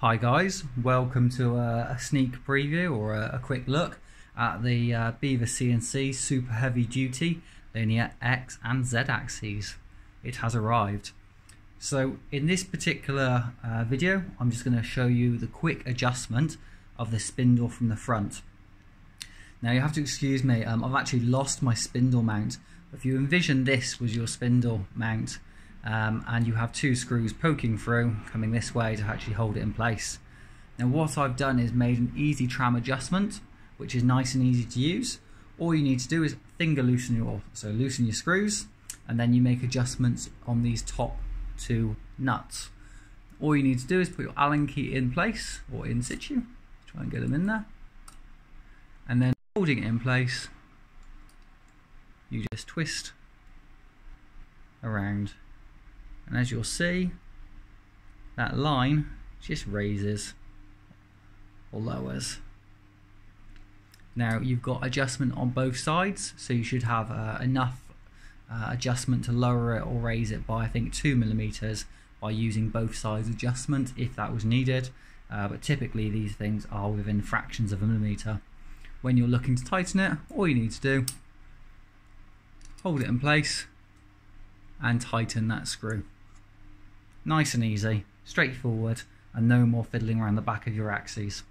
Hi guys, welcome to a, sneak preview or a, a, quick look at the uh, Beaver CNC Super Heavy Duty Linear X and Z axes. It has arrived. So in this particular uh, video I'm just going to show you the quick adjustment of the spindle from the front. Now you have to excuse me, um, I've actually lost my spindle mount. If you envision this was your spindle mount um, and you have two screws poking through coming this way to actually hold it in place. Now what I've done is made an easy tram adjustment which is nice and easy to use. All you need to do is finger loosen your, so loosen your screws and then you make adjustments on these top two nuts. All you need to do is put your Allen key in place or in situ, try and get them in there and then holding it in place you just twist around and as you'll see that line just raises or lowers. Now you've got adjustment on both sides so you should have uh, enough uh, adjustment to lower it or raise it by I think two millimeters by using both sides adjustment if that was needed. Uh, but typically these things are within fractions of a millimeter. When you're looking to tighten it all you need to do hold it in place and tighten that screw Nice and easy, straightforward, and no more fiddling around the back of your axes.